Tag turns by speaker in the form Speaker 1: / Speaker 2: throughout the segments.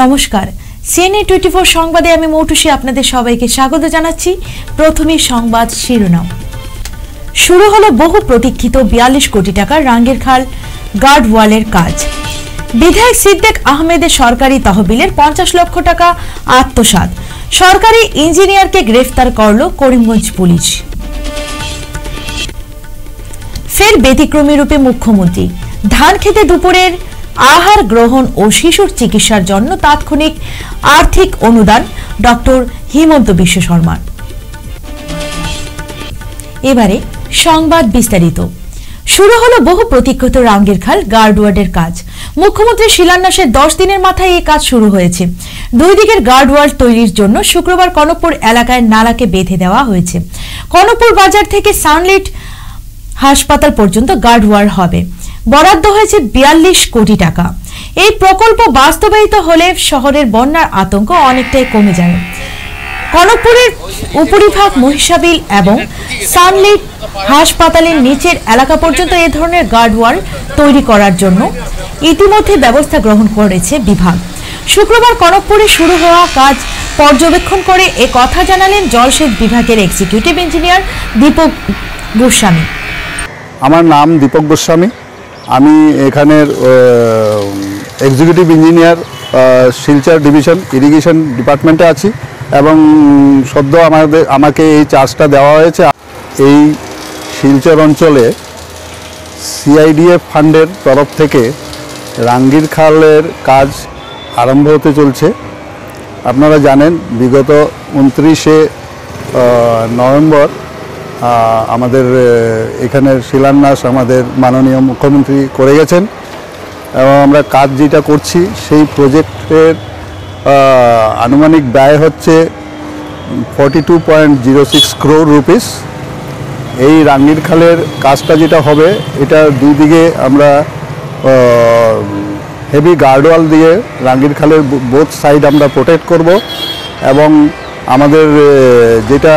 Speaker 1: নমস্কার। CNA twenty four সংবাদে আমি মৌটুসি আপনাদের সবাইকে স্বাগত জানাচ্ছি। প্রথমে সংবাদ শিরোনাম। শুরু হলো বহু প্রতীক্ষিত বিয়াল্লিশ কোটি টাকার রাঙ্গের খাল গার্ড ওয়ালের কাজ। বিধায়ক সিদ্দেক আহমেদের সরকারি তহবিলের পঞ্চাশ লক্ষ টাকা আত্মসাৎ। সরকারি ইঞ্জিনিয়ারকে গ্রেফতার করল করিমগঞ্জ পুলিশ। ফের ব্যতিক্রমী রূপে মুখ্যমন্ত্রী। ধান খেতে দুপুরের আহার গ্রহণ ও শিশুর চিকিৎসার জন্য তাৎক্ষণিক আর্থিক অনুদান ডক্টর হিমন্ত বিশ্ব শর্মার। এবারে সংবাদ বিস্তারিত। শুরু হলো বহু প্রতীক্ষিত রাঙ্গের খাল, গার্ডওয়ার্ডের কাজ। মুখ্যমন্ত্রী শিলান্যাসের দশ দিনের মাথায় এই কাজ শুরু হয়েছে। দুই দিকের গার্ডওয়ার্ড তৈরির জন্য শুক্রবার কনকপুর এলাকায় নালাকে বেঁধে দেওয়া হয়েছে। কনকপুর বাজার থেকে সানলিট হাসপাতাল পর্যন্ত গার্ডওয়ার হবে। বরাদ্দ হয়েছে বিয়াল্লিশ কোটি টাকা। এই প্রকল্প বাস্তবায়িত হলে শহরের বন্যার আতঙ্ক অনেকটাই কমে যাবে কনকপুরের উপরিভাগ মহিষাবিল এবং সানলিট হাসপাতালের নিচের এলাকা পর্যন্ত এ ধরনের গার্ডওয়াল তৈরি করার জন্য ইতিমধ্যে ব্যবস্থা গ্রহণ করেছে বিভাগ। শুক্রবার কনকপুরে শুরু হওয়া কাজ পর্যবেক্ষণ করে এ কথা জানালেন জলসেচ বিভাগের এক্সিকিউটিভ ইঞ্জিনিয়ার দীপক গোস্বামী।
Speaker 2: আমার নাম দীপক গোস্বামী। আমি এখানের executive engineer Silchar division irrigation ডিপার্টমেন্টে আছি এবং সদ্য আমাদের, আমাকে এই চার্জটা দেওয়া হয়েছে। এই শিলচর অঞ্চলে সিআইডিএফ ফান্ডের তরফ থেকে রাঙ্গির খালের কাজ আরম্ভ হতে চলছে। আপনারা জানেন, বিগত উনত্রিশে নভেম্বর আমাদের এখানের শিলান্যাস আমাদের মাননীয় মুখ্যমন্ত্রী করে গেছেন এবং আমরা কাজ যেটা করছি, সেই প্রজেক্টের আনুমানিক ব্যয় হচ্ছে forty two point zero six crore rupees এই রাঙ্গির খালের কাজটা যেটা হবে, এটা দুই দিকে আমরা হেভি গার্ডওয়াল দিয়ে রাঙ্গির খালের বোথ সাইড আমরা প্রোটেক্ট করব এবং আমাদের যেটা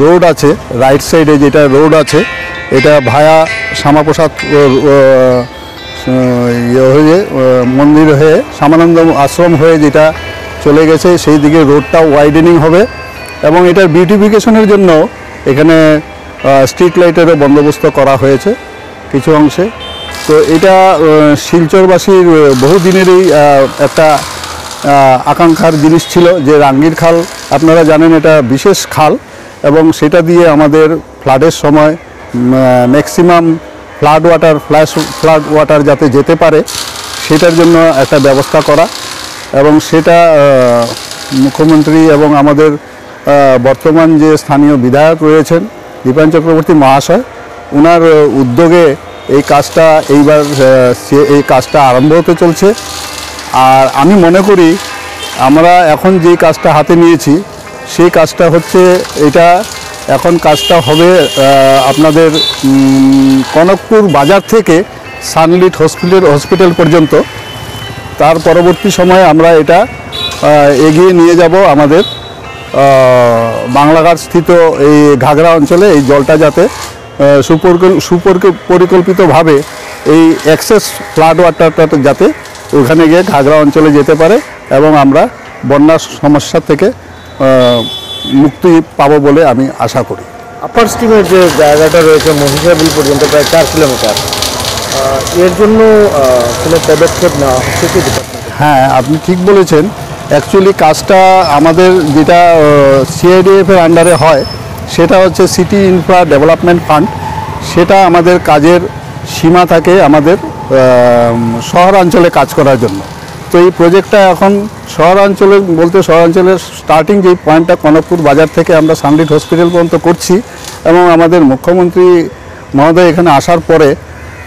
Speaker 2: রোড আছে রাইট সাইডে যেটা রোড আছে, এটা ভায়া শ্যামাপ্রসাদ ইয়ে হয়ে মন্দির হয়ে, শ্যামানন্দ আশ্রম হয়ে যেটা চলে গেছে, সেই দিকে রোডটা ওয়াইডেনিং হবে। এবং এটার বিউটিফিকেশনের জন্য এখানে স্ট্রিট লাইটেরও বন্দোবস্ত করা হয়েছে কিছু অংশে। তো এটা শিলচরবাসীর বহুদিনেরই একটা আকাঙ্ক্ষার জিনিস ছিল যে রাঙ্গির খাল, আপনারা জানেন এটা বিশেষ খাল। এবং সেটা দিয়ে আমাদের ফ্লাডের সময় maximum flood water flash flood water যাতে যেতে পারে, সেটার জন্য একটা ব্যবস্থা করা এবং সেটা মুখ্যমন্ত্রী এবং আমাদের বর্তমান যে স্থানীয় বিধায়ক রয়েছেন, দীপায়ন চক্রবর্তী মহাশয় ওনার উদ্যোগে এই কাজটা এইবার এই কাজটা আরম্ভ হতে চলছে। আর আমি মনে করি, আমরা এখন যেই কাজটা হাতে নিয়েছি সেই কাজটা হচ্ছে এটা। এখন কাজটা হবে আপনাদের কনকপুর বাজার থেকে সানলিট হসপিটাল হসপিটাল পর্যন্ত। তার পরবর্তী সময়ে আমরা এটা এগিয়ে নিয়ে যাব আমাদের বাংলাঘাট স্থিত এই ঘাগড়া অঞ্চলে এই জলটা যাতে আহ, সুপরিকল সুপরিক- পরিকল্পিতভাবে এই অ্যাক্সেস ফ্লাড ওয়াটারটা যাতে ওখানে গিয়ে ঘাগড়া অঞ্চলে যেতে পারে এবং আমরা বন্যার সমস্যা থেকে মুক্তি পাবো বলে আমি আশা করি।
Speaker 3: আপার স্ট্রিমের যে জায়গাটা রয়েছে মহিষাবিল পর্যন্ত প্রায় চার কিলোমিটার এর জন্য কোনো পদক্ষেপ নেওয়া হচ্ছে কি
Speaker 2: হ্যাঁ আপনি ঠিক বলেছেন। অ্যাকচুয়ালি কাজটা আমাদের যেটা সিআইডিএফ এর আন্ডারে হয় সেটা হচ্ছে সিটি ইনফ্রা ডেভেলপমেন্ট ফান্ড সেটা আমাদের কাজের সীমা থাকে আমাদের শহরাঞ্চলে কাজ করার জন্য। তো এই প্রজেক্টটা এখন শহরাঞ্চলে বলতে শহরাঞ্চলের স্টার্টিং যেই পয়েন্টটা কনকপুর বাজার থেকে আমরা সানলিট হসপিটাল পর্যন্ত করছি এবং আমাদের মুখ্যমন্ত্রী মহোদয় এখানে আসার পরে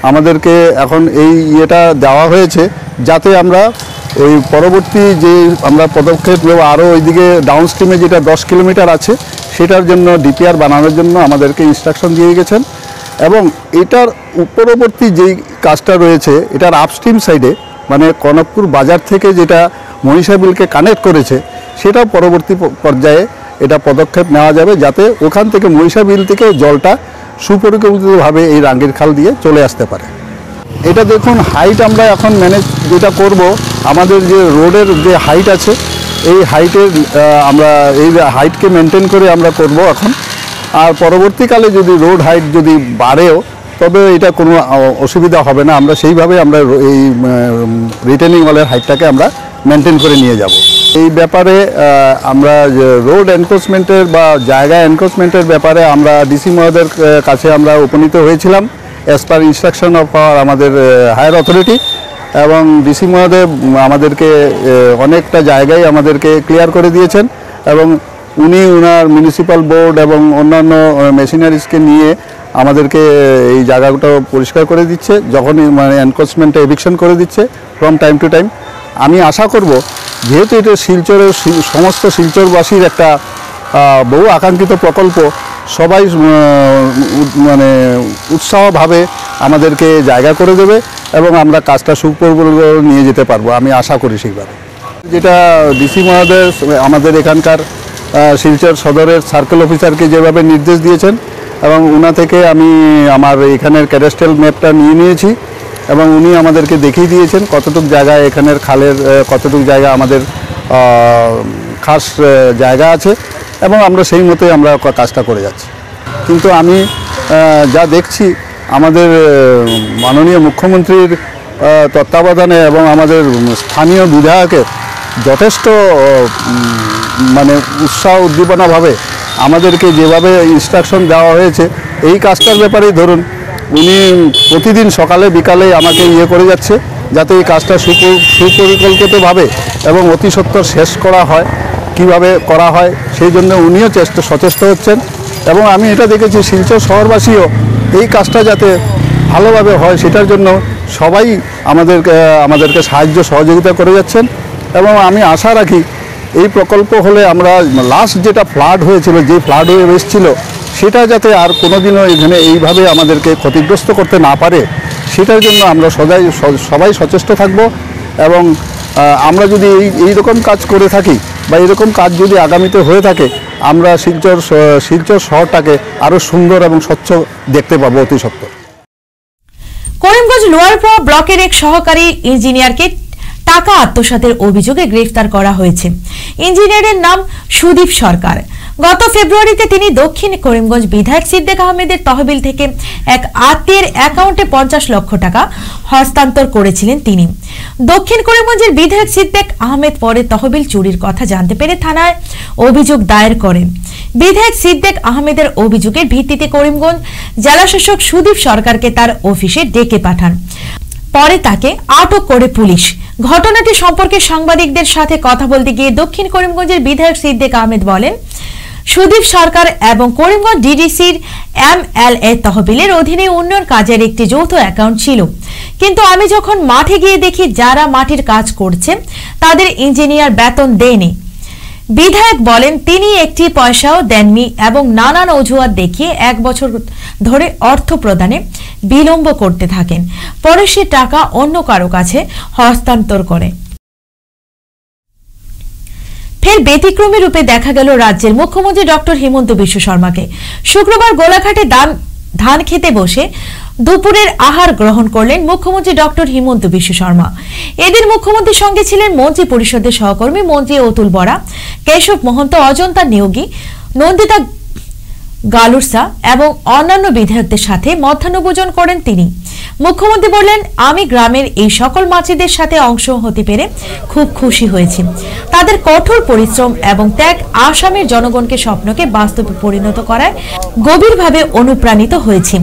Speaker 2: আমাদেরকে এখন এই ইয়েটা দেওয়া হয়েছে যাতে আমরা ওই পরবর্তী যে আমরা পদক্ষেপ নেব আরও ওইদিকে ডাউন স্ট্রিমে যেটা দশ কিলোমিটার আছে, সেটার জন্য ডিপিআর বানানোর জন্য আমাদেরকে ইনস্ট্রাকশন দিয়ে গেছেন। এবং এটার পরবর্তী যেই কাজটা রয়েছে, এটার আপস্ট্রিম সাইডে মানে কনকপুর বাজার থেকে যেটা মহিষাবিলকে কানেক্ট করেছে সেটা পরবর্তী পর্যায়ে এটা পদক্ষেপ নেওয়া যাবে যাতে ওখান থেকে মহিষাবিল থেকে জলটা সুপরিকল্পিতভাবে এই রাঙ্গির খাল দিয়ে চলে আসতে পারে। এটা দেখুন হাইট আমরা এখন ম্যানেজ যেটা করব, আমাদের যে রোডের যে হাইট আছে, এই হাইটের আমরা এই হাইটকে মেনটেন করে আমরা করব এখন। আর পরবর্তীকালে যদি রোড হাইট যদি বাড়েও তবে এটা কোনো অসুবিধা হবে না। আমরা সেইভাবে আমরা এই রিটেনিং ওয়ালের হাইটটাকে আমরা মেনটেন করে নিয়ে যাব। এই ব্যাপারে আমরা রোড এনক্রোচমেন্টের বা জায়গা এনক্রোচমেন্টের ব্যাপারে আমরা ডিসি মহোদয়ের কাছে আমরা উপনীত হয়েছিলাম অ্যাজ পার ইনস্ট্রাকশন অফ আমাদের হায়ার অথরিটি এবং ডিসি মহোদয় আমাদেরকে অনেকটা জায়গায় আমাদেরকে ক্লিয়ার করে দিয়েছেন এবং উনি ওনার মিউনিসিপ্যাল বোর্ড এবং অন্যান্য মেশিনারিজকে নিয়ে আমাদেরকে এই জায়গাটা পরিষ্কার করে দিচ্ছে যখনই মানে এনক্রোচমেন্টে এভিকশন করে দিচ্ছে ফ্রম টাইম টু টাইম আমি আশা করব, যেহেতু এটা শিলচরের সমস্ত শিলচরবাসীর একটা বহু আকাঙ্ক্ষিত প্রকল্প, সবাই মানে উৎসাহভাবে আমাদেরকে জায়গা করে দেবে এবং আমরা কাজটা সুপর্ব নিয়ে যেতে পারব, আমি আশা করি সেইভাবে। যেটা ডিসি মহোদয়, আমাদের এখানকার শিলচর সদরের সার্কেল অফিসারকে যেভাবে নির্দেশ দিয়েছেন এবং উনা থেকে আমি আমার এখানের ক্যাডাস্ট্রাল ম্যাপটা নিয়ে নিয়েছি এবং উনি আমাদেরকে দেখিয়ে দিয়েছেন কতটুকু জায়গায় এখানের খালের কতটুকু জায়গা আমাদের খাস জায়গা আছে এবং আমরা সেই মতোই আমরা কাজটা করে যাচ্ছি। কিন্তু আমি যা দেখছি আমাদের মাননীয় মুখ্যমন্ত্রীর তত্ত্বাবধানে এবং আমাদের স্থানীয় বিধায়কের যথেষ্ট মানে উৎসাহ উদ্দীপনাভাবে আমাদেরকে যেভাবে ইনস্ট্রাকশন দেওয়া হয়েছে, এই কাজটার ব্যাপারেই ধরুন, উনি প্রতিদিন সকালে, বিকালে আমাকে ইয়ে করে যাচ্ছে, যাতে এই কাজটা সুপ- সুপরিকল্পিতভাবে এবং অতি সত্বর শেষ করা হয়, কীভাবে করা হয়, সেই জন্য উনিও চেষ্টা, সচেষ্ট হচ্ছেন। এবং আমি এটা দেখেছি, শিলচর শহরবাসীও এই কাজটা যাতে ভালোভাবে হয়, সেটার জন্য সবাই আমাদেরকে আমাদেরকে সাহায্য, সহযোগিতা করে যাচ্ছেন। এবং আমি আশা রাখি এই প্রকল্প হলে আমরা লাস্ট যেটা ফ্লাড হয়েছিল, যে ফ্লাড ওয়েভ এসেছিল, সেটা যাতে আর কোনোদিনও এখানে এইভাবে আমাদেরকে ক্ষতিগ্রস্ত করতে না পারে, সেটার জন্য আমরা সদাই সবাই সচেষ্ট থাকব এবং আমরা যদি এই এইরকম কাজ করে থাকি বা এরকম কাজ যদি আগামীতে হয়ে থাকে, আমরা শিলচর শিলচর শহরটাকে আরও সুন্দর এবং স্বচ্ছ দেখতে পাবো অতি সত্ত্বর
Speaker 1: করিমগঞ্জ লোয়ারপোয়া ব্লকের এক সহকারী ইঞ্জিনিয়ারকে টাকা আত্মসাতের অভিযোগে গ্রেফতার করা হয়েছে। ইঞ্জিনিয়ারের নাম সুদীপ সরকার। গত ফেব্রুয়ারিতে তিনি দক্ষিণ করিমগঞ্জ বিধায়ক সিদ্দিক আহমেদের তহবিল থেকে এক আত্মীয়ের অ্যাকাউন্টে পঞ্চাশ লক্ষ টাকা হস্তান্তর করেছিলেন তিনি। দক্ষিণ করিমগঞ্জের বিধায়ক সিদ্দিক আহমেদ পরে তহবিল চুরির কথা জানতে পেরে থানায় অভিযোগ দায়ের করেন। বিধায়ক সিদ্দিক আহমেদের অভিযোগের ভিত্তিতে করিমগঞ্জ জেলাশাসক সুদীপ সরকারকে তার অফিসে ডেকে পাঠান। পরে তাকে আটক করে পুলিশ। ঘটনাটি সম্পর্কে সাংবাদিকদের সাথে কথা বলতে গিয়ে দক্ষিণ করিমগঞ্জের বিধায়ক সিদ্দিক আহমেদ বলেন, সুদীপ সরকার এবং করিমগঞ্জ ডিডিসির এম এল এ তহবিলের অধীনে উন্নয়ন কাজের একটি যৌথ অ্যাকাউন্ট ছিল। কিন্তু আমি যখন মাঠে গিয়ে দেখি যারা মাটির কাজ করছে, তাদের ইঞ্জিনিয়ার বেতন দেয়নি। বিধায়ক বলেন, তিনি একটি পয়সাও দেননি এবং নানান অজুহাত দেখিয়ে এক বছর ধরে অর্থ প্রদানে বিলম্ব করতে থাকেন। পরে সে টাকা অন্য কারও কাছে হস্তান্তর করে। ফের ব্যতিক্রমী রূপে দেখা গেল রাজ্যের মুখ্যমন্ত্রী ডক্টর হিমন্ত বিশ্ব শর্মাকে। শুক্রবার গোলাঘাটে ধান খেতে বসে দুপুরের আহার গ্রহণ করলেন মুখ্যমন্ত্রী ডক্টর হিমন্ত বিশ্ব শর্মা। এদিন মুখ্যমন্ত্রীর সঙ্গে ছিলেন মন্ত্রী পরিষদের সহকর্মী মন্ত্রী অতুল বরা, কেশব মহন্ত, অজন্তা নিয়োগী নন্দিতা গালুরসা এবং অন্যান্য বিধায়কদের সাথে মধ্যাহ্নভোজন করেন তিনি। মুখ্যমন্ত্রী বললেন, আমি গ্রামের এই সকল মাছিদের সাথে অংশ হতে পেরে খুব খুশি হয়েছি। তাদের কঠোর পরিশ্রম এবং ত্যাগ আসামের জনগণকে স্বপ্নকে বাস্তবে পরিণত করায় গভীরভাবে অনুপ্রাণিত হয়েছি।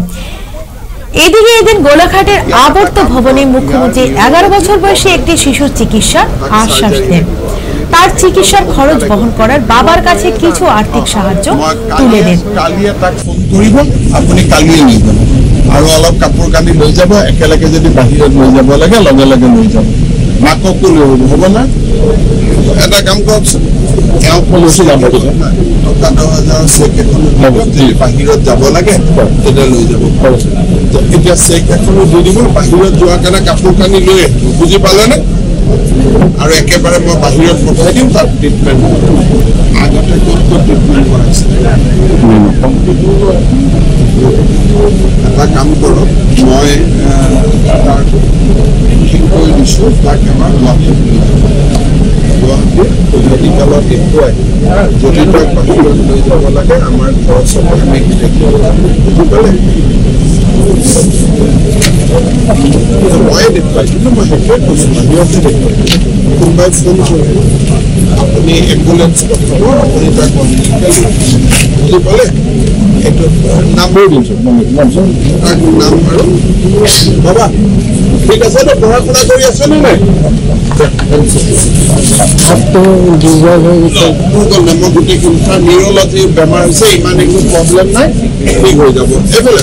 Speaker 1: এদিকে এদিন গোলাঘাটের আবর্ত ভবনে মুখ্যমন্ত্রী এগারো বছর বয়সী একটি শিশুর চিকিৎসার আশ্বাস দেন। তার চিকিৎসার খরচ বহন করার বাবার কাছে কিছু আর্থিক সাহায্য তুলে দেন।
Speaker 4: আৰু অলপ কাপোৰ কানি লৈ যাব, একেলগে যদি বাহিরে লৈ যাব লাগে, লগে লগে লৈ যাব। মাককো লৈ আহিব হ'ব না? এটা কাম কৰকচোন এওঁক লৈ যাব দিব টকা দহ হাজাৰৰ চেক এখন যদি বাহিৰত যাব লাগে তেতিয়া লৈ যাব। এতিয়া চেক এখনো দি দিব বাহিৰত যোৱাৰ কাৰণে কাপোৰ কানি লৈ আহিব বুজি পালেনে? আৰু একেবাৰে মই বাহিৰত পঠাই দিম তাত ট্ৰিটমেণ্ট আগতে ক'ত ক'ত ট্ৰিটমেণ্ট কৰাইছিলে এটা কাম কৰক মই আহ, কৰি দিছোঁ তাক আমাৰ দেখুৱাই কোনোবাই ফোন কৰে আপুনি এম্বুলেঞ্চ আপুনি তাক বুজি পালে এইটো নাম্বাৰ তাক নাম আৰু বাবা ঠিক আছে ন পঢ়া শুনা কৰি আছেনে নাই মোৰ গ'লে মই গোটেইখিনি বেমাৰ হৈছে ইমান একো প্ৰব্লেম নাই ঠিক হৈ যাব। এইফালে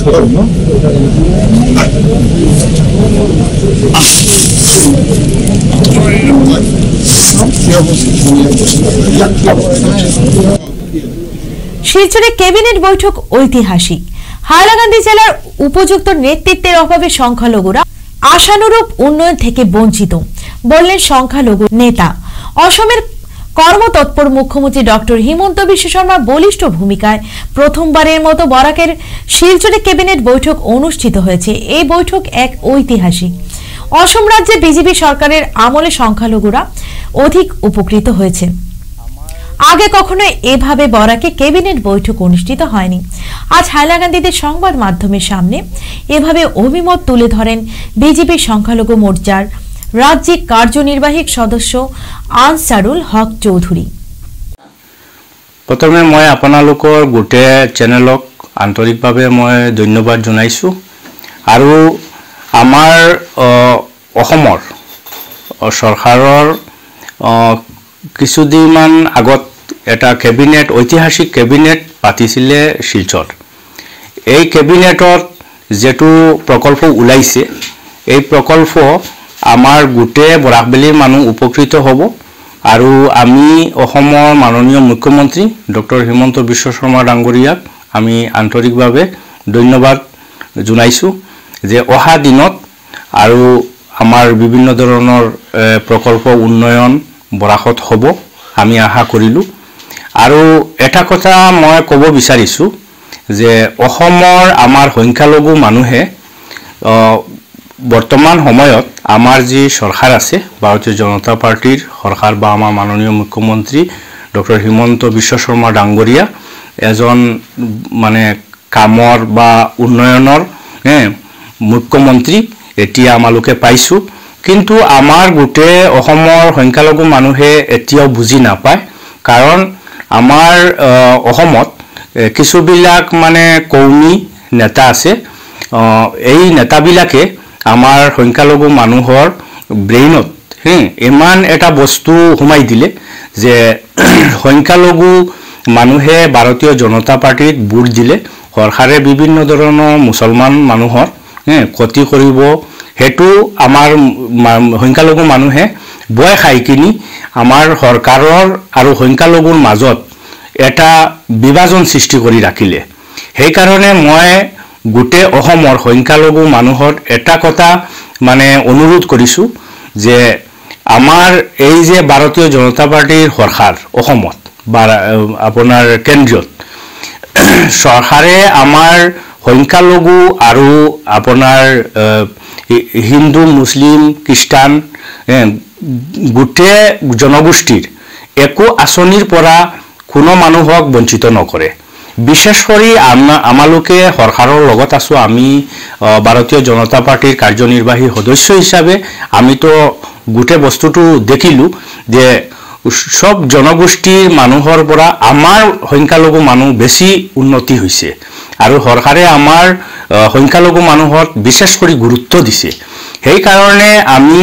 Speaker 1: শিলচরে ক্যাবিনেট বৈঠক ঐতিহাসিক। হাইলাকান্দি জেলার উপযুক্ত নেতৃত্বের অভাবে সংখ্যালঘুরা আশানুরূপ উন্নয়ন থেকে বঞ্চিত, বললেন সংখ্যালঘু নেতা। অসমের কর্মতৎপর মুখ্যমন্ত্রী ডক্টর হিমন্ত বিশ্ব শর্মা বলিষ্ঠ ভূমিকায় প্রথমবারের মতো বরাকের শিলচরে ক্যাবিনেট বৈঠক অনুষ্ঠিত হয়েছে। এই বৈঠক এক ঐতিহাসিক। অসম রাজ্যে বিজেপি সরকারের আমলে সংখ্যালঘুরা অধিক উপকৃত হয়েছে। আগে কখনো এভাবে বরাকে ক্যাবিনেট বৈঠক অনুষ্ঠিত হয়নি। আজ হাইলাকান্দিতে সংবাদ মাধ্যমের সামনে এভাবে অভিমত তুলে ধরেন বিজেপি সংখ্যালঘু মোর্চার রাজ্যিক কার্যনির্বাহী সদস্য আনসারুল হক চৌধুরী।
Speaker 5: প্ৰথমে মই আপোনালোকৰ গোটেই চেনেলক আন্তৰিকভাৱে মই ধন্যবাদ জনাইছোঁ আৰু আমাৰ অসমৰ চৰকাৰৰ কিছুদিনমান আগত এটা কেবিনেট ঐতিহাসিক কেবিনেট পাতিছিলে শিলচৰ এই কেবিনেটত যিটো প্ৰকল্প ওলাইছে এই প্ৰকল্প আমাৰ গোটেই বৰাকবেলিৰ মানুহ উপকৃত হ'ব আৰু আমি অসমৰ মাননীয় মুখ্যমন্ত্ৰী ডক্টৰ হিমন্ত বিশ্ব শৰ্মা ডাঙৰীয়াক আমি আন্তৰিকভাৱে ধন্যবাদ জনাইছোঁ যে অহা দিনত আৰু আমাৰ বিভিন্ন ধৰণৰ প্ৰকল্প উন্নয়ন বৰাকত হ'ব আমি আশা কৰিলোঁ। আৰু এটা কথা মই ক'ব বিচাৰিছোঁ যে অসমৰ আমাৰ সংখ্যালঘু মানুহে বৰ্তমান সময়ত আমাৰ যি চৰকাৰ আছে ভাৰতীয় জনতা পাৰ্টীৰ চৰকাৰ বা আমাৰ মাননীয় মুখ্যমন্ত্ৰী ডক্টৰ হিমন্ত বিশ্ব শৰ্মা ডাঙৰীয়া এজন মানে কামৰ বা উন্নয়নৰ মুখ্যমন্ত্ৰী এতিয়া আমালোকে পাইছোঁ। কিন্তু আমাৰ গোটেই অসমৰ সংখ্যালঘু মানুহে এতিয়াও বুজি নাপায়। কাৰণ আমাৰ অসমত কিছুবিলাক মানে কৌমী নেতা আছে। এই নেতাবিলাকে আমাৰ সংখ্যালঘু মানুহৰ ব্ৰেইনত ইমান এটা বস্তু সোমাই দিলে যে সংখ্যালঘু মানুহে ভাৰতীয় জনতা পাৰ্টীত ভোট দিলে। চৰকাৰে বিভিন্ন ধৰণৰ মুছলমান মানুহৰ ক্ষতি কৰিব। সেইটো আমাৰ সংখ্যালঘু মানুহে বয় খাই কিনি আমাৰ চৰকাৰৰ আৰু সংখ্যালঘুৰ মাজত এটা বিভাজন সৃষ্টি কৰি ৰাখিলে। সেইকাৰণে মই গোটেই অসমৰ সংখ্যালঘু মানুহৰ এটা কথা মানে অনুৰোধ কৰিছোঁ যে আমাৰ এই যে ভাৰতীয় জনতা পাৰ্টীৰ চৰকাৰ অসমত বা আপোনাৰ কেন্দ্ৰীয়ত চৰকাৰে আমাৰ সংখ্যালঘু আৰু আপোনাৰ হিন্দু মুছলিম খ্ৰীষ্টান গোটেই জনগোষ্ঠীৰ একো আঁচনিৰ পৰা কোনো মানুহক বঞ্চিত নকৰে। বিশেষ কৰি আমা- আমালোকে চৰকাৰৰ লগত আছোঁ আমি ভাৰতীয় জনতা পাৰ্টীৰ কাৰ্যনিৰ্বাহী সদস্য হিচাপে আমিতো গোটেই বস্তুটো দেখিলোঁ যে চব জনগোষ্ঠীৰ মানুহৰ পৰা আমাৰ সংখ্যালঘু মানুহ বেছি উন্নতি হৈছে। আৰু চৰকাৰে আমাৰ সংখ্যালঘু মানুহত বিশেষ কৰি গুৰুত্ব দিছে। সেইকাৰণে আমি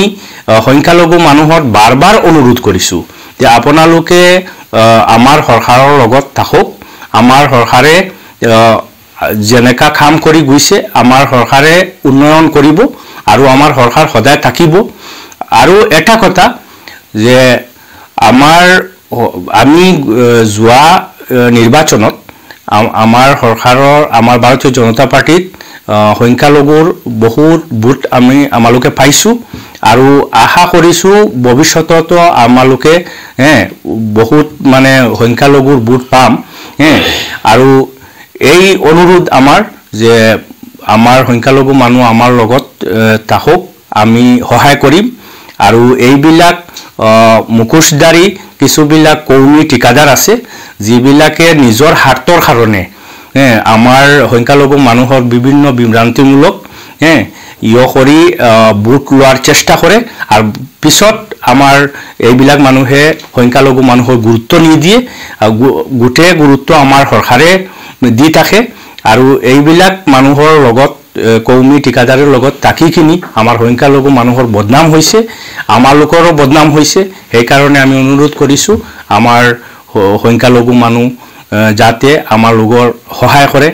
Speaker 5: সংখ্যালঘু মানুহত বাৰ বাৰ অনুৰোধ কৰিছোঁ যে আপোনালোকে আমাৰ চৰকাৰৰ লগত থাকক। আমাৰ চৰকাৰে যেনেকা কাম কৰি গৈছে আমাৰ চৰকাৰে উন্নয়ন কৰিব আৰু আমাৰ চৰকাৰ সদায় থাকিব। আৰু এটা কথা যে আমাৰ আমি যোৱা নিৰ্বাচনত আম- আমাৰ চৰকাৰৰ আমাৰ ভাৰতীয় জনতা পাৰ্টীত সংখ্যালঘুৰ বহুত ভোট আমি আমালোকে পাইছোঁ আৰু আশা কৰিছোঁ ভৱিষ্যততো আমালোকে বহুত মানে সংখ্যালঘুৰ ভোট পাম আৰু এই অনুৰোধ আমাৰ যে আমাৰ সংখ্যালঘু মানুহ আমাৰ লগত থাকক আমি সহায় কৰিম। আৰু এইবিলাক আহ, মুখোশধাৰী কিছুবিলাক কৰ্মী ঠিকাদাৰ আছে যিবিলাকে নিজৰ স্বাৰ্থৰ কাৰণে আমাৰ সংখ্যালঘু মানুহৰ বিভিন্ন বিভ্ৰান্তিমূলক ইয় কৰি ভোট লোৱাৰ চেষ্টা কৰে আৰু পিছত আমাৰ এইবিলাক মানুহে সংখ্যালঘু মানুহৰ গুৰুত্ব নিদিয়ে গোটেই গুৰুত্ব আমাৰ চৰকাৰে দি থাকে আৰু এইবিলাক মানুহৰ লগত কৌমী ঠিকাদাৰৰ লগত থাকিখিনি আমাৰ সংখ্যালঘু মানুহৰ বদনাম হৈছে আমালোকৰো বদনাম হৈছে। সেইকাৰণে আমি অনুৰোধ কৰিছোঁ আমাৰ সংখ্যালঘু মানুহ যাতে আমাৰ লোকৰ সহায় কৰে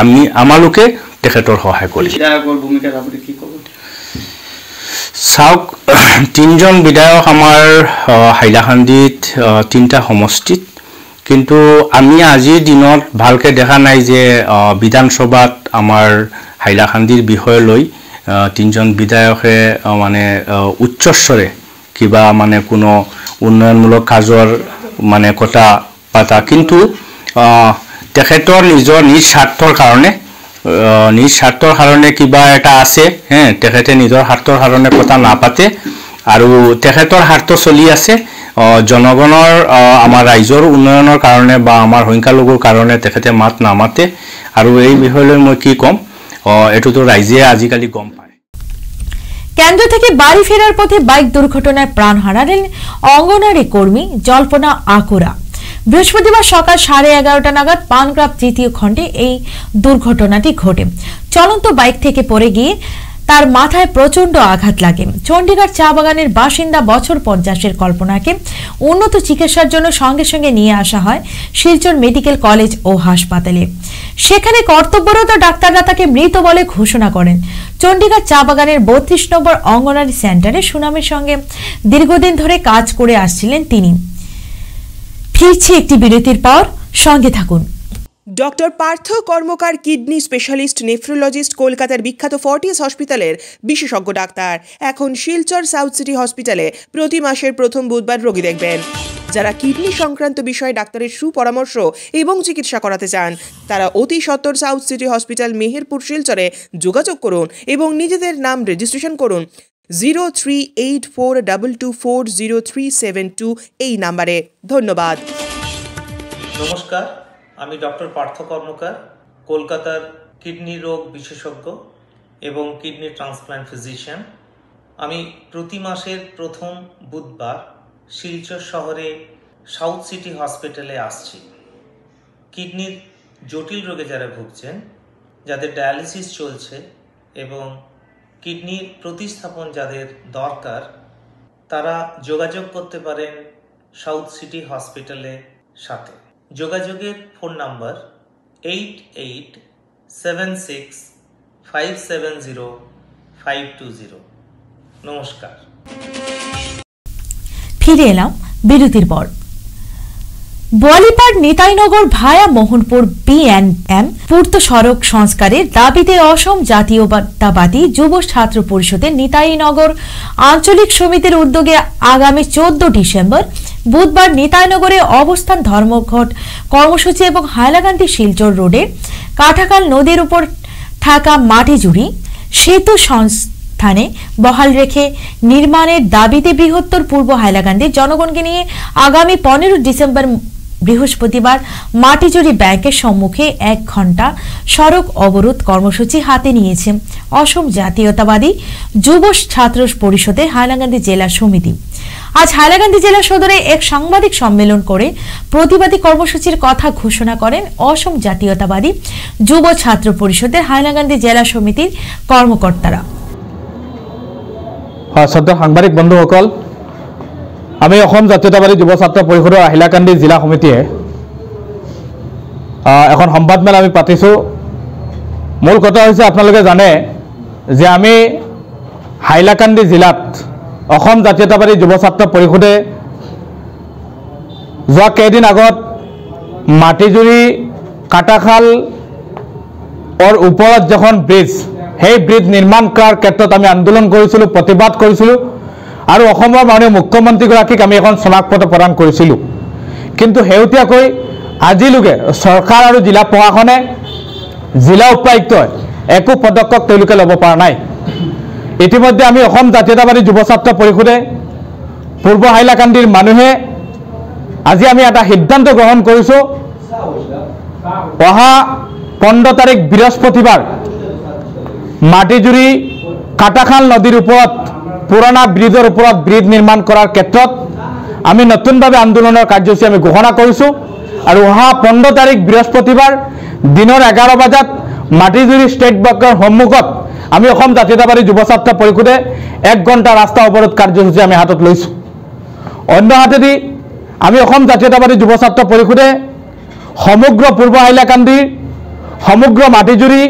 Speaker 5: আমি আমালোকে তেখেতৰ সহায় কৰিম।
Speaker 6: বিধায়কৰ ভূমিকাত আপুনি কি ক'ব?
Speaker 5: চাওক তিনিজন বিধায়ক আমাৰ হাইলাকান্দিত তিনিটা সমষ্টিত কিন্তু আমি আজিৰ দিনত ভালকৈ দেখা নাই যে বিধানসভাত আমাৰ হাইলাকান্দিৰ বিষয় লৈ তিনিজন বিধায়কে মানে উচ্চস্বৰে কিবা মানে কোনো উন্নয়নমূলক কাজৰ মানে কথা পাতা। কিন্তু তেখেতৰ নিজৰ নিজ স্বাৰ্থৰ কাৰণে নিজ স্বাৰ্থৰ কাৰণে কিবা এটা আছে হে তেখেতে নিজৰ স্বাৰ্থৰ কাৰণে কথা নাপাতে আৰু তেখেতৰ স্বাৰ্থ চলি আছে। জনগণৰ আহ, আমাৰ ৰাইজৰ উন্নয়নৰ কাৰণে বা আমাৰ সংখ্যালঘুৰ কাৰণে তেখেতে মাত নামাতে। আৰু এই বিষয়লৈ মই কি ক'ম? এইটোতো রাইজে আজিকালি গম পায়।
Speaker 1: কেন্দ্র থেকে বাড়ি ফেরার পথে বাইক দুর্ঘটনায় প্রাণ হারালেন অঙ্গনারী কর্মী জল্পনা আকুরা। বৃহস্পতিবার সকাল সাড়ে এগারোটা নাগাদ পানগ্রাম তৃতীয় খণ্ডে এই দুর্ঘটনাটি ঘটে। চলন্ত বাইক থেকে পড়ে গিয়ে তার মাথায় প্রচণ্ড আঘাত লাগে। চণ্ডীগড় চা বাগানের বাসিন্দা বছর পঞ্চাশের কল্পনাকে উন্নত চিকিৎসার জন্য সঙ্গে সঙ্গে নিয়ে আসা হয় শিলচর মেডিকেল কলেজ ও হাসপাতালে। সেখানে কর্তব্যরত ডাক্তাররা তাকে মৃত বলে ঘোষণা করেন। চণ্ডীগড় চা বাগানের বত্রিশ নম্বর অঙ্গনারী সেন্টারে সুনামের সঙ্গে দীর্ঘদিন ধরে কাজ করে আসছিলেন তিনি। ফিরছি একটি বিরতির পর। সঙ্গে থাকুন।
Speaker 7: Doctor Partha Karmakar kidney specialist nephrologist কলকাতার বিখ্যাত ফর্টিস হসপিটালের বিশেষজ্ঞ ডাক্তার। এখন শিলচর সাউথ সিটি হসপিটালে প্রতি মাসের প্রথম বুধবার রোগী দেখবেন। যারা কিডনি সংক্রান্ত বিষয়ে ডাক্তারের সুপরামর্শ এবং চিকিৎসা করাতে চান, তারা অতি সত্বর সাউথ সিটি হসপিটাল মেহেরপুর শিলচরে যোগাযোগ করুন এবং নিজেদের নাম রেজিস্ট্রেশন করুন। Zero three eight four double two four zero three seven two এই নাম্বারে। ধন্যবাদ।
Speaker 6: নমস্কার। আমি ডক্টর পার্থ কর্মকার, কলকাতার কিডনি রোগ বিশেষজ্ঞ এবং কিডনি ট্রান্সপ্ল্যান্ট ফিজিশিয়ান। আমি প্রতি মাসের প্রথম বুধবার শিলচর শহরে সাউথ সিটি হসপিটালে আসছি। কিডনির জটিল রোগে যারা ভুগছেন, যাদের ডায়ালিসিস চলছে এবং কিডনির প্রতিস্থাপন যাদের দরকার, তারা যোগাযোগ করতে পারেন সাউথ সিটি হসপিটালের সাথে। যোগাযোগের phone number eight eight seven six five seven zero five two zero. নমস্কার।
Speaker 1: ফিরে এলাম বিরতির পর। বোয়ালিপাড় নিতাইনগর ভায়া মোহনপুর বিএনএম পূর্ত সড়ক সংস্কারের দাবিতে অসম জাতীয়তাবাদী যুব ছাত্র পরিষদের নিতাইনগর আঞ্চলিক সমিতির উদ্যোগে আগামী চোদ্দ ডিসেম্বর বুধবার নিতাইনগরে অবস্থান ধর্মঘট। কর্মসূচি এবং হাইলাকান্দি শিলচর রোডে কাঠাকাল নদীর উপর থাকা মাটি জুড়ি সেতু সংস্থানে বহাল রেখে নির্মাণের দাবিতে বৃহত্তর পূর্ব হাইলাকান্দির জনগণকে নিয়ে আগামী পনেরো ডিসেম্বর বৃহস্পতিবার মাটিজুড়ি ব্যাংকের সম্মুখে এক ঘণ্টা সড়ক অবরোধ কর্মসূচি হাতে নিয়েছে অসম জাতীয়তাবাদী যুব ছাত্র পরিষদের হাইলাকান্দি জেলা সমিতি। আজ হাইলাকান্দি জেলা সদরে এক সাংবাদিক সম্মেলন করে প্রতিবাদী কর্মসূচির কথা ঘোষণা করেন অসম জাতীয়তাবাদী যুব ছাত্র পরিষদের হাইলাকান্দি জেলা সমিতির কর্মকর্তারা।
Speaker 8: সাংবাদিক বন্ধুসকল, আমি অসম জাতীয়তাবাদী যুৱ ছাত্ৰ পৰিষদৰ আহিলাকান্দি জিলা সমিতিয়ে এখন সংবাদমেল আমি পাতিছোঁ। মূল কথা হৈছে, আপোনালোকে জানে যে আমি হাইলাকান্দি জিলাত অসম জাতীয়তাবাদী যুৱ ছাত্ৰ পৰিষদে যোৱা কেইদিন আগত মাটিজুৰি কাটাখাল ওপৰত যিখন ব্ৰিজ সেই ব্ৰিজ নিৰ্মাণ কৰাৰ ক্ষেত্ৰত আমি আন্দোলন কৰিছিলোঁ প্ৰতিবাদ কৰিছিলোঁ আৰু অসমৰ মাননীয় মুখ্যমন্ত্ৰীগৰাকীক আমি এখন চনাকপত্ৰ প্ৰদান কৰিছিলোঁ। কিন্তু শেহতীয়াকৈ আজিলৈকে চৰকাৰ আৰু জিলা প্ৰশাসনে জিলা উপায়ুক্তই একো পদক্ষেপ তেওঁলোকে ল'ব পৰা নাই। ইতিমধ্যে আমি অসম জাতীয়তাবাদী যুৱ ছাত্ৰ পৰিষদে পূৰ্ব হাইলাকান্দিৰ মানুহে আজি আমি এটা সিদ্ধান্ত গ্ৰহণ কৰিছোঁ। অহা পোন্ধৰ তাৰিখ বৃহস্পতিবাৰ মাটিজুৰি কাটাখাল নদীৰ ওপৰত পুৰণা ব্ৰিজৰ ওপৰত ব্ৰিজ নিৰ্মাণ কৰাৰ ক্ষেত্ৰত আমি নতুনভাৱে আন্দোলনৰ কাৰ্যসূচী আমি ঘোষণা কৰিছোঁ। আৰু অহা পোন্ধৰ তাৰিখ বৃহস্পতিবাৰ দিনৰ এঘাৰ বজাত মাটিজুৰি ষ্টেট বেংকৰ সন্মুখত আমি অসম জাতীয়তাবাদী যুৱ ছাত্ৰ পৰিষদে এক ঘণ্টা ৰাস্তা অৱৰোধ কাৰ্যসূচী আমি হাতত লৈছোঁ। অন্য হাতেদি, আমি অসম জাতীয়তাবাদী যুৱ ছাত্ৰ পৰিষদে সমগ্ৰ পূৰ্ব হাইলাকান্দিৰ, সমগ্ৰ মাটিজুৰি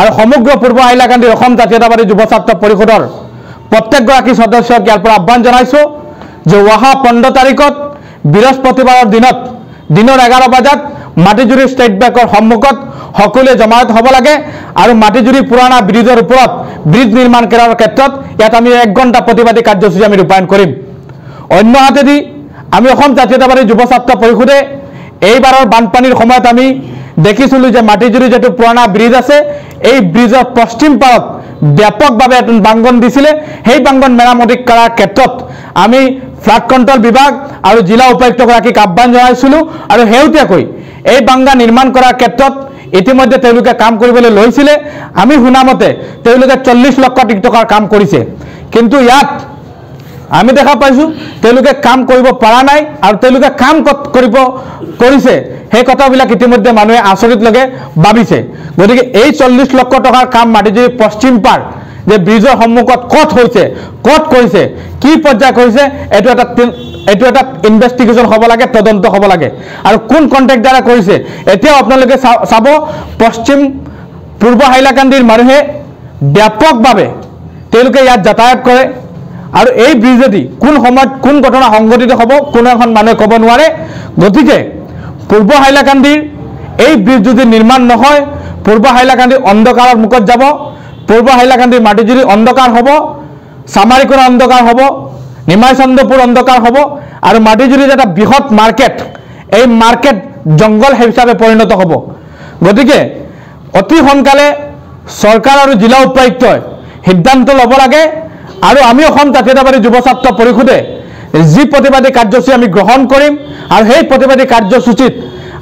Speaker 8: আৰু সমগ্ৰ পূৰ্ব হাইলাকান্দিৰ অসম জাতীয়তাবাদী যুৱ ছাত্ৰ পৰিষদৰ প্ৰত্যেকগৰাকী সদস্যক ইয়াৰ পৰা আহ্বান জনাইছোঁ যে অহা পোন্ধৰ তাৰিখত বৃহস্পতিবাৰৰ দিনত, দিনৰ এঘাৰ বজাত মাটিজুৰি ষ্টেট বেংকৰ সন্মুখত সকলোৱে জমায়েত হ'ব লাগে আৰু মাটিজুৰি পুৰণা ব্ৰিজৰ ওপৰত ব্ৰিজ নিৰ্মাণ কৰাৰ ক্ষেত্ৰত ইয়াত আমি এক ঘণ্টা প্ৰতিবাদী কাৰ্যসূচী আমি ৰূপায়ণ কৰিম। অন্য হাতেদি আমি অসম জাতীয়তাবাদী যুৱ ছাত্ৰ পৰিষদে এইবাৰৰ বানপানীৰ সময়ত আমি দেখিছিলোঁ যে মাটিজুৰি যিটো পুৰণা ব্ৰিজ আছে এই ব্ৰিজৰ পশ্চিম পাৰত ব্যাপকভাৱে এটা বাংগন দিছিলে। সেই বাংগন মেৰামতি কৰাৰ ক্ষেত্ৰত আমি ফ্লাড কণ্ট্ৰল বিভাগ আৰু জিলা উপায়ুক্তগৰাকীক আহ্বান জনাইছিলোঁ আৰু শেহতীয়াকৈ এই বাংগা নিৰ্মাণ কৰাৰ ক্ষেত্ৰত ইতিমধ্যে তেওঁলোকে কাম কৰিবলৈ লৈছিলে। আমি শুনামতে তেওঁলোকে চল্লিছ লক্ষ টকাৰ কাম কৰিছে। কিন্তু ইয়াত আমি দেখা পাইছোঁ তেওঁলোকে কাম কৰিব পৰা নাই আৰু তেওঁলোকে কাম কৰিব কৰিছে। সেই কথাবিলাক ইতিমধ্যে মানুহে আচৰিত লগে ভাবিছে। গতিকে এই চল্লিছ লক্ষ টকাৰ কাম মাটিজুৰি পশ্চিম পাৰ যে ব্ৰিজৰ সন্মুখত ক'ত হৈছে ক'ত কৰিছে কি পৰ্যায় কৰিছে এইটো এটা এইটো এটা ইনভেষ্টিগেশ্যন হ'ব লাগে তদন্ত হ'ব লাগে। আৰু কোন কণ্ট্ৰেক্টাৰে কৰিছে এতিয়াও আপোনালোকে চাব পশ্চিম পূৰ্ব হাইলাকান্দিৰ মানুহে ব্যাপকভাৱে তেওঁলোকে ইয়াত যাতায়াত কৰে। আৰু এই ব্ৰিজেদি কোন সময়ত কোন ঘটনা সংঘটিত হ'ব কোনো এখন মানুহে ক'ব নোৱাৰে। গতিকে পূৰ্ব হাইলাকান্দিৰ এই ব্ৰিজ যদি নিৰ্মাণ নহয় পূৰ্ব হাইলাকান্দি অন্ধকাৰৰ মুখত যাব। পূৰ্ব হাইলাকান্দিৰ মাটিজুৰি অন্ধকাৰ হ'ব চামাৰিকোনা অন্ধকাৰ হ'ব নিমাই চন্দ্ৰপুৰ অন্ধকাৰ হ'ব আৰু মাটিজুৰিত এটা বৃহৎ মাৰ্কেট এই মাৰ্কেট জংঘল হিচাপে পৰিণত হ'ব। গতিকে অতি সোনকালে চৰকাৰ আৰু জিলা উপায়ুক্তই সিদ্ধান্ত ল'ব লাগে আৰু আমি অসম জাতীয়তাবাদী যুৱ ছাত্ৰ পৰিষদে যি প্ৰতিবাদী কাৰ্যসূচী আমি গ্ৰহণ কৰিম আৰু সেই প্ৰতিবাদী কাৰ্যসূচীত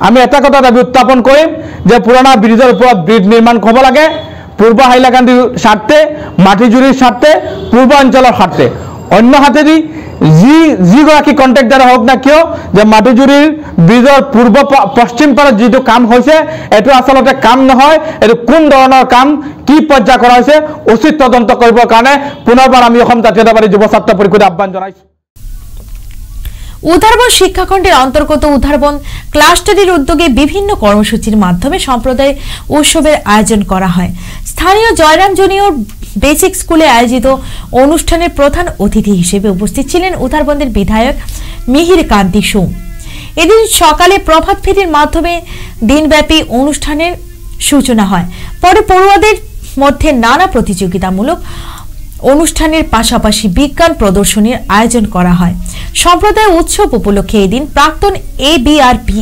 Speaker 8: আমি এটা কথা দাবী উত্থাপন কৰিম যে পুৰণা ব্ৰিজৰ ওপৰত ব্ৰিজ নিৰ্মাণ হ'ব লাগে। পূৰ্ব হাইলাকান্দিৰ স্বাৰ্থে মাটিজুৰিৰ স্বাৰ্থে পূৰ্ব অঞ্চলৰ স্বাৰ্থে অন্য হাতেদি যি যিগৰাকী কণ্ট্ৰেক্টাৰে হওক না কিয়, যে মাটিজুৰিৰ ব্ৰিজৰ পূৰ্ব পশ্চিম পাৰত যিটো কাম হৈছে, এইটো আচলতে কাম নহয়, এইটো কোন ধৰণৰ কাম, কি পৰ্যায় কৰা হৈছে, উচিত তদন্ত কৰিবৰ কাৰণে পুনৰবাৰ আমি অসম জাতীয়তাবাদী যুৱ ছাত্ৰ পৰিষদে আহ্বান জনাইছোঁ।
Speaker 1: উধারবন শিক্ষাখণ্ডের অন্তর্গত উধারবন ক্লাস্টারের উদ্যোগে বিভিন্ন কর্মসূচির মাধ্যমে সম্প্রদায় উৎসবের আয়োজন করা হয়। স্থানীয় জয়রাম জুনিয়র বেসিক স্কুলে আয়োজিত অনুষ্ঠানের প্রধান অতিথি হিসেবে উপস্থিত ছিলেন উধারবন্দের বিধায়ক মিহির কান্তি সোম। এদিন সকালে প্রভাত ফেরির মাধ্যমে দিনব্যাপী অনুষ্ঠানের সূচনা হয়। পরে পড়ুয়াদের মধ্যে নানা প্রতিযোগিতামূলক অনুষ্ঠানের পাশাপাশি বিজ্ঞান প্রদর্শনীর আয়োজন করা হয়। সম্প্রদায় উৎসব উপলক্ষে এদিন প্রাক্তন এ এবিআরপি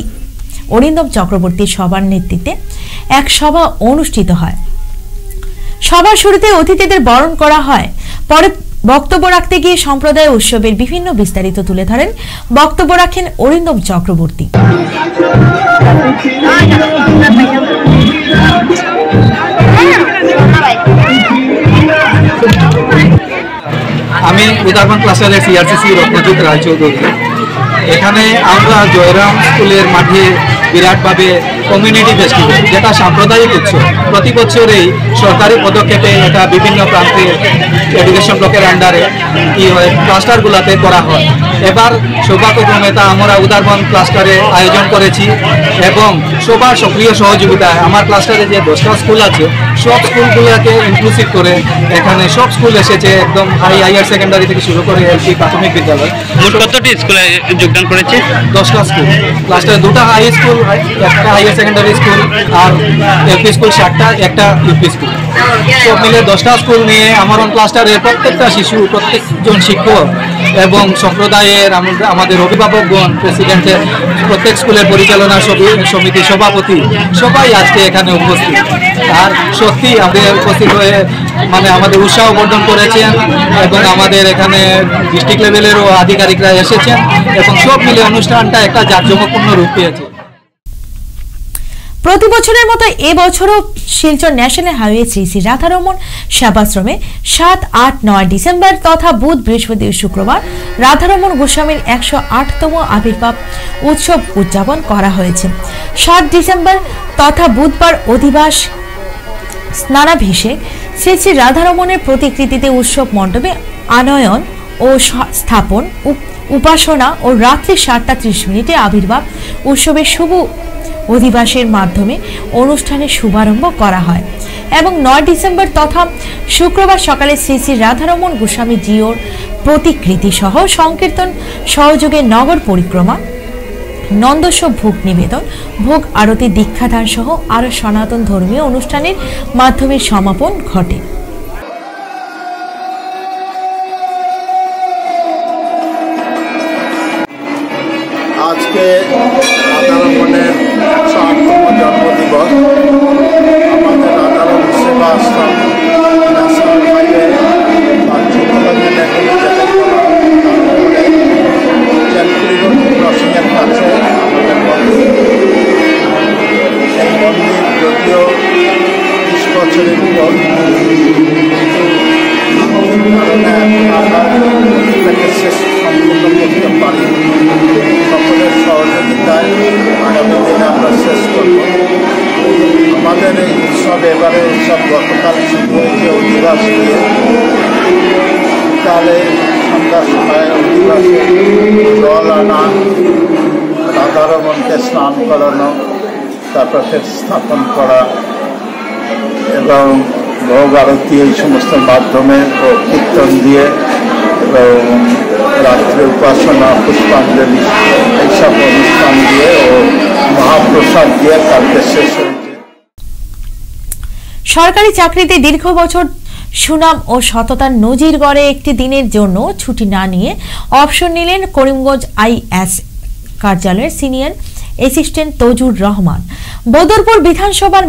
Speaker 1: অরিন্দম চক্রবর্তীর সভার নেতৃত্বে এক সভা অনুষ্ঠিত হয়। সভার শুরুতে অতিথিদের বরণ করা হয়। পরে বক্তব্য রাখতে গিয়ে সম্প্রদায় উৎসবের বিভিন্ন বিস্তারিত তুলে ধরেন বক্তব্য রাখেন অরিন্দম চক্রবর্তী।
Speaker 9: আমি উদারবান ক্লাসের সিআরসিসি রত্নজিৎ রায়চৌধুরী। এখানে আমরা জয়রাম স্কুলের মাঠে বিরাটভাবে কমিউনিটি ফেস্টিভ্যাল যেটা সাম্প্রদায়িক উৎসব। প্রতি বছরেই সরকারি পদক্ষেপে এটা বিভিন্ন প্রান্তে এডুকেশন ব্লকের আন্ডারে কি হয় ক্লাস্টারগুলোতে করা হয়। এবার সৌভাগ্যক্রমে তা আমরা উদারবন ক্লাস্টারে আয়োজন করেছি এবং সবার সক্রিয় সহযোগিতায় আমার ক্লাস্টারে যে দশটা স্কুল আছে সব স্কুলগুলোকে ইনক্লুসিভ করে এখানে সব স্কুল এসেছে একদম হাই হায়ার সেকেন্ডারি থেকে শুরু করে এলপি প্রাথমিক বিদ্যালয়।
Speaker 10: মোট কতটি স্কুলে যোগদান করেছে?
Speaker 9: দশটা স্কুল ক্লাস্টারে দুটা হাই স্কুল একটা হাইয়ার সেকেন্ডারি স্কুল আর এলপি স্কুল সাতটা, একটা ইউপি স্কুল সব মিলে দশটা স্কুল নিয়ে আমার ক্লাস্টারের প্রত্যেকটা শিশু, প্রত্যেকজন শিক্ষক এবং সম্প্রদায়ের আমাদের অভিভাবকগণ প্রেসিডেন্টের প্রত্যেক স্কুলের পরিচালনা সমি- সমিতির সভাপতি সবাই আজকে এখানে উপস্থিত। আর সত্যি আমাদের উপস্থিত হয়ে মানে আমাদের উৎসাহ বর্ধন করেছেন এবং আমাদের এখানে ডিস্ট্রিক্ট লেভেলেরও আধিকারিকরা এসেছেন এবং সব মিলে অনুষ্ঠানটা একটা জাঁকজমকপূর্ণ রূপ পেয়েছে
Speaker 1: প্রতি বছরের মতো এবছরও শিলচর ন্যাশনাল হাইওয়ে শ্রী শ্রী রাধারমন সেবাশ্রমে সাত, আট, নয় ডিসেম্বর তথা বুধ, বৃহস্পতি শুক্রবার রাধারমন গোস্বামীর একশো আটতম আবির্ভাব উৎসব উদযাপন করা হয়েছে। সাত ডিসেম্বর তথা বুধবার অধিবাস স্নানাভিষেক শ্রী শ্রী রাধারমণের প্রতিকৃতিতে উৎসব মণ্ডপে আনয়ন ও স্থাপন উপ- উপাসনা ও রাত্রি সাতটা ত্রিশ মিনিটে আবির্ভাব উৎসবের শুভ অধিবাসের মাধ্যমে অনুষ্ঠানের শুভারম্ভ করা হয় এবং নয় ডিসেম্বর তথা শুক্রবার সকালে শ্রী শ্রী রাধারমণ গোস্বামী জিওর প্রতিকৃতি সহ সংকীর্তন, সহযোগে নগর পরিক্রমা, নন্দস্ব ভোগ নিবেদন, ভোগ আরতি, দীক্ষাদান সহ আরও সনাতন ধর্মীয় অনুষ্ঠানের মাধ্যমে সমাপন ঘটে।
Speaker 11: এই এবারে উৎসব গতকাল শুরু হয়েছে অধিবাস বিকালে সন্ধ্যার সময় অধিবাসে। জল আনা রাধারমণকে স্নান করানো, তারপর ফের স্থাপন করা এবং ভোগ আরতি এই সমস্ত মাধ্যমে ও কীর্তন দিয়ে এবং রাত্রে উপাসনা, পুষ্পাঞ্জলি, এইসব অনুষ্ঠান দিয়ে ও মহাপ্রসাদ দিয়ে কালকে শেষ
Speaker 1: সরকারি চাকরিতে দীর্ঘ বছর সুনাম ও সততার নজির গড়ে একটি দিনের জন্য ছুটি না নিয়ে অপশন নিলেন করিমগঞ্জ আইএস কার্যালয়ের সিনিয়র অ্যাসিস্ট্যান্ট তজুর রহমান। বদরপুর বিধানসভার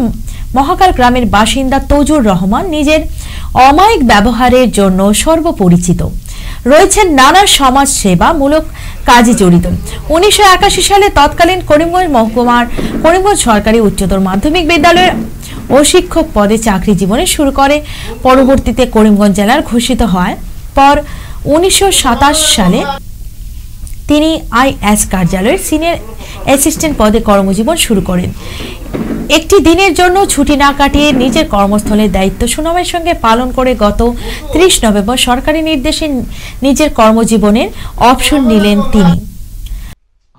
Speaker 1: মহাকাল গ্রামের বাসিন্দা তজুর রহমান নিজের অমায়িক ব্যবহারের জন্য সর্বপরিচিত। রয়েছেন নানা সমাজ সেবামূলক কাজে জড়িত। উনিশশো একাশি সালে তৎকালীন করিমগঞ্জ মহকুমার করিমগঞ্জ সরকারি উচ্চতর মাধ্যমিক বিদ্যালয়ের ও শিক্ষক পদে চাকরি জীবনে শুরু করে। পরবর্তীতে করিমগঞ্জ জেলার ঘোষিত হয় পর উনিশশো সালে তিনি আইএস কার্যালয়ের সিনিয়র অ্যাসিস্ট্যান্ট পদে কর্মজীবন শুরু করেন। একটি দিনের জন্য ছুটি না কাটিয়ে নিজের কর্মস্থলের দায়িত্ব সুনামের সঙ্গে পালন করে গত ত্রিশ নভেম্বর সরকারি নির্দেশে নিজের কর্মজীবনের অপশন নিলেন তিনি।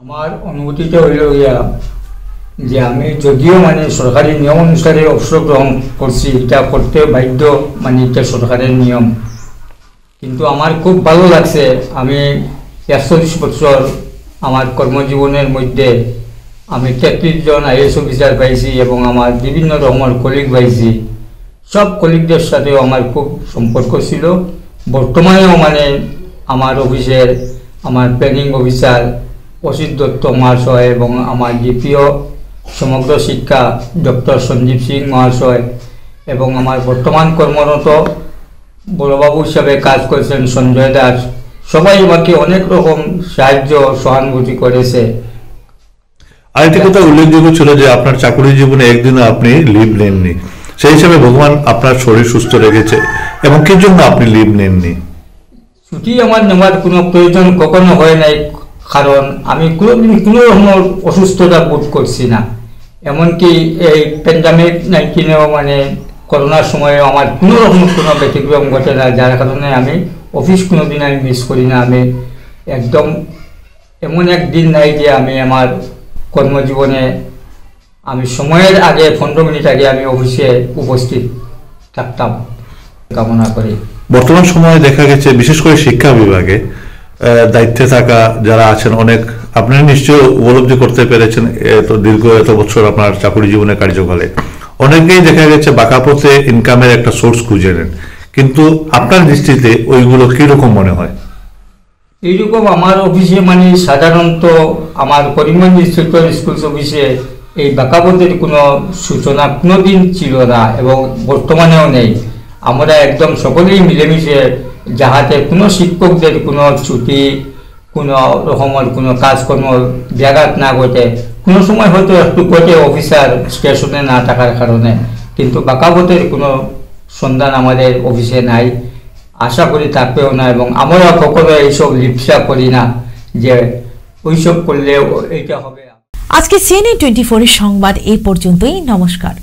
Speaker 12: আমার অনুভূতিটা হইল ইয়া যে আমি যদিও মানে সরকারি নিয়ম অনুসারে অবসর গ্রহণ করছি এটা করতে বাধ্য মানে এটা সরকারের নিয়ম। কিন্তু আমার খুব ভালো লাগছে, আমি একচল্লিশ বছর আমার কর্মজীবনের মধ্যে আমি তেত্রিশ জন আইএস অফিসার পাইছি এবং আমার বিভিন্ন রকমের কলিগ পাইছি। সব কলিগদের সাথেও আমার খুব সম্পর্ক ছিল। বর্তমানেও মানে আমার অফিসের আমার প্ল্যানিং অফিসার অসিত দত্ত মহাশয় এবং আমার ডিপিও সমগ্র শিক্ষা ডক্টর সঞ্জীব সিং মহাশয় এবং আমার বর্তমান কর্মরত বড়বাবু হিসাবে কাজ করেছেন সঞ্জয় দাস। সবাই আমাকে অনেক রকম সাহায্য সহানুভূতি করেছে
Speaker 13: আরেকটি কথা উল্লেখযোগ্য ছিল যে আপনার চাকরি জীবনে একদিনও আপনি লিভ নেননি। সেই হিসাবে ভগবান আপনার শরীর সুস্থ রেখেছে এবং কি জন্য আপনি লিভ নেননি?
Speaker 12: ছুটি আমার নেওয়ার কোনো প্রয়োজন কখনো হয় নাই কারণ আমি কোনোদিন কোনো রকমের অসুস্থতা বোধ করছি না। এমনকি এই প্যান্ডামিক নাইন্টিনেও মানে করোনার সময়ে আমার কোনো রকম কোনো ব্যতিক্রম ঘটে না, যার কারণে আমি অফিস কোনোদিন আমি মিস করি না। আমি একদম এমন একদিন নাই যে আমি আমার কর্মজীবনে আমি সময়ের আগে, পনেরো মিনিট আগে আমি অফিসে উপস্থিত থাকতাম। কামনা করি।
Speaker 13: বর্তমান সময়ে দেখা গেছে, বিশেষ করে শিক্ষা বিভাগে দায়িত্বে থাকা যারা আছেন অনেক আপনি নিশ্চয় উপলব্ধি করতে পেরেছেন এত দীর্ঘ এত বছর আপনার চাকরি জীবনে কার্যকালে। অনেকেই দেখা গেছে বাঁকা পথে ইনকামের একটা সোর্স খুঁজে নেন, কিন্তু আপনার দৃষ্টিতে ওইগুলো কীরকম মনে হয়?
Speaker 12: এইরকম আমার অফিসে মানে সাধারণত আমার করিমগঞ্জ ডিস্ট্রিক্টর স্কুল অফিসে এই বাঁকাবতের কোনো সূচনা কোনোদিন ছিল না এবং বর্তমানেও নেই। আমরা একদম সকলেই মিলেমিশে যাহাতে কোনো শিক্ষকদের কোনো ছুটি, কোনো রকমের কোনো কাজকর্ম ব্যাঘাত না ঘটে। কোনো সময় হয়তো একটু ঘটে অফিসার স্টেশনে না থাকার কারণে, কিন্তু বাঁকাবতের কোনো সন্ধান আমাদের অফিসে নাই। আশা করি থাকবেও না এবং আমরা কখনো এইসব লিপসা করি না যে ওইসব করলে এইটা হবে
Speaker 1: আজকে সিএনএ টোয়েন্টি ফোরের সংবাদ এই পর্যন্তই, নমস্কার।